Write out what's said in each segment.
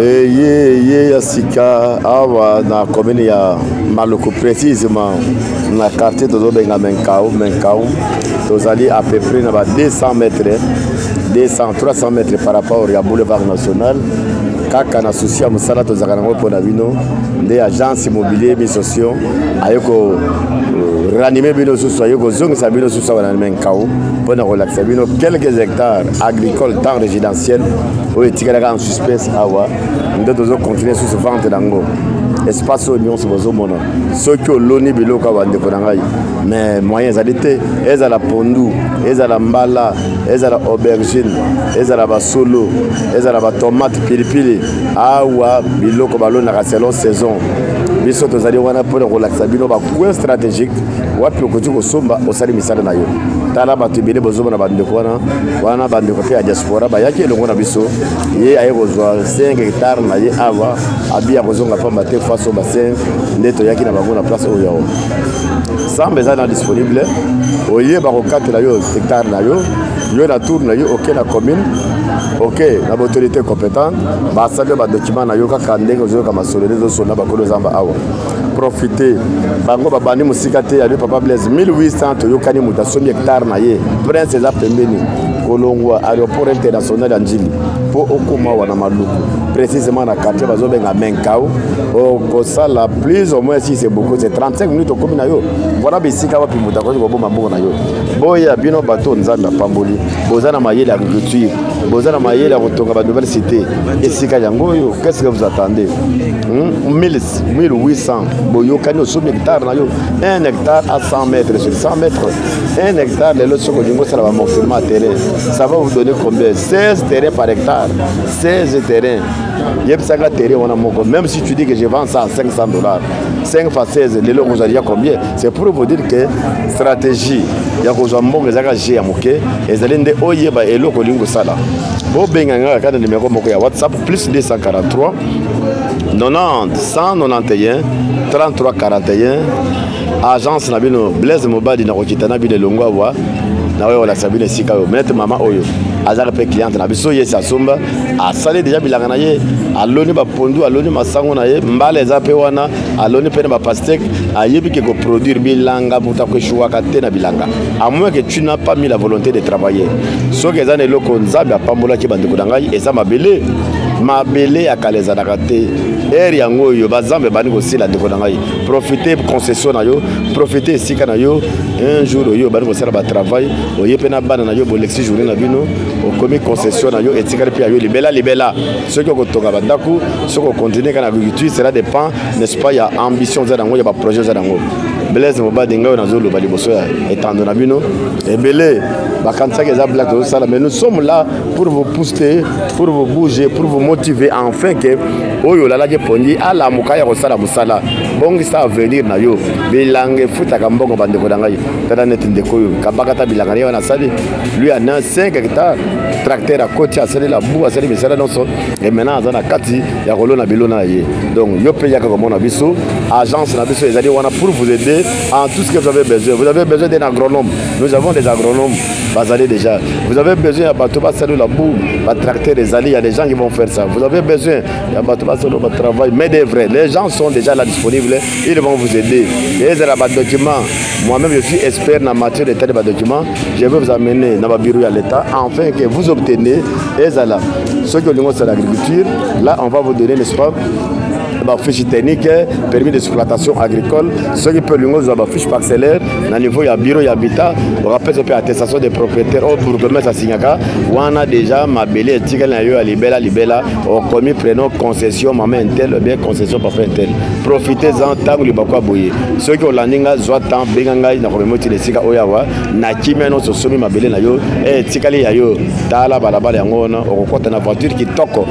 eye eye ya sika awa na commune ya maluku précisement na quartier tozobenga menkau menkau tozali à peu près na ba 200 mètres 200 300 mètres par rapport ya boulevard national kaka na susi ya mosala tozalaka nango mpo na bino nde agence immobilier misosio aye ko euh, ranime bino susu aye kozongisa bino susu awa na kao mpo na kolakisa bino quelques hectares agricole temps résidentiel oyo etikalaka en suspece awa nde tozocontinue susu vente nango espace oyo nyonso bozomona soki oloni biloko ya bandeko na ngai mais moyen ezali te ezala pondu ezala mbala ezala aubergine ezala basolo ezala batomate pilipili awa biloko balonaka selon saison biso tozali wana mpo na kolakisa bino bacoin stratégique wapi okoki kosomba osali misala na yo tala bato ebele bozomona bandeko wana wana bandeko mpe ya diaspora bayaki elongo na biso ye aye kozwa 5 hectare na ye awa abi ya kozonga mpamba te faso basin nde toyaki na bango na place oyo yao samba eza na disponible oye bakokatela yo hectare na yo yo na tour na yo oke na commune oke na baautorité compétente basali yo badocument na yo kaka ndenge ozoyoka masolo nde ezosonda bakolo zamba awa profite bango babandi mosika te yabe papa blaise 1800 toyokani moto asombi hectare na ye prince eza pembeni kolongwa aéroport international ya njili mpo okoma wana maluku précisément na quartier bazobenga menkau okosala plus au moins si c'est beaucoup c'est 35 minutes okomi na yo wana bisika wapi moto akoki koboma mbongo na yo boya bino bato oyo nzambe apamboli boza na mayele ya agriculture boza na mayele ya kotonga banouvelle cité esika yango oyo qu'est ce que vous attendez hmm? 1000 800 boyokani osomi hectare na yo 1 hectare à 100 mètres sur 100 mètres 1 hectare lelo soki olingi osala bamorcellement ya terrain ça va vous donner combien 16 terrain par hectare 16 terrain yebisaka terrain wana moko même si tu dis que je vends ça à 500 dollars 5 fois 16 lelo kozali ya combien c'est pour vous dire que stratégie ya kozwa mbongo ezalaka jeu ya moke ezali nde oyeba eloko olingi kosala bobenga nga kaka na nimero moko ya whatsapp plus 243 90 191 33 41 agence na bino blaise mobadi na kokita na bino elongo awa na oyo kolakisa bino esika oyo mete mama oyo azalaka mpe cliente na biso yesi asomba asali deja bilanga na ye aloni bapondu aloni masango na ye mbala eza mpe wana aloni mpe na bapasteke ayebi ke koproduire bilanga moto akoeshuwaka te na bilanga amoin ke tu na pas mis la volonté de travailler soki eza na eloko nzambe apambolaki bandeko na ngai eza mabele mabele ya kala ezalaka te ere yango oyo bazambe bandi kosila ndeko na ngai profite concession na yo profite esika na yo un jour oyo obandi kosala batravail oye mpe na bana na yo bolekisi journée na bino okomi concession na yo etikali mpe ya yo libela libela soki okotonga bandako soki okontinue kaka na agriculture cela dépend n'est ce pas ya ambition oza nango ya baprojet oza nango blaise mobadi ngai oyo nazoloba liboso ya etando na bino ebele bakanisaki eza black tozosala mais nous sommes là pour vous pousser pour vous bouger pour vous motiver enfin que oyo olalaki pongi alamuka ya kosala mosala bongisa avenir na yo bilanga efutaka mbongo bandeko na ngai tata neti ndeko oyo kabaka ta bilanga na ye wana asali lui ana 5 hectare tracteur akoti asali labu asali misala nyonso e maintenant aza na kati ya kolona bilona na ye donc yo mpe yaka komona biso agence na biso ezali wana pour vous aider en tout ce que vous avez besoin. Vous avez besoin d'un agronome. Nous avons des agronomes basés déjà. Vous avez besoin à Batouba, salou, la boue, la tracter les alliés. Il y a des gens qui vont faire ça. Vous avez besoin d'un la travail. Mais des vrais, les gens sont déjà là disponibles. Ils vont vous aider. Et ont documents. Moi-même, je suis expert en matière de document. Je vais vous amener dans ma bureau à l'État afin que vous obteniez ce que nous c'est l'agriculture. Là, on va vous donner, n'est-ce bafiche technique permis d'exploitation agricole soki mpe olingi ozwa bafiche parcellaire na niveau ya bureau ya bita okapesa mpe attestation de propriétaire oyo bourgmestre asignaka wana déjà mabele etikali na yo ya libela libela okomi prenant concession mama intel obien concession papa intel profitez en ntango libaku ya boye soki olandi ngai zwa temps benga ngai na komema otina esika oyo awa na kimia nyonso osomi mabele na yo etikali eh, ya yo tala balabala yango wana okokɔta na voiture kitoko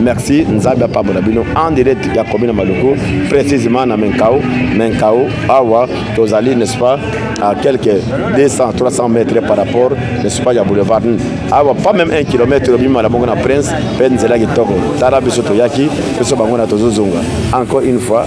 merci nzambe apambola bino en direct ya commune maluku précisément na menkao menkao awa tozali n'est-ce pas à quelques 200 300 mètres par rapport n'est-ce pas ya boulevard awa pas même 1 km obima na bongo na prince mpe nzela kitoko tala biso toyaki biso bango na tozozonga encore une fois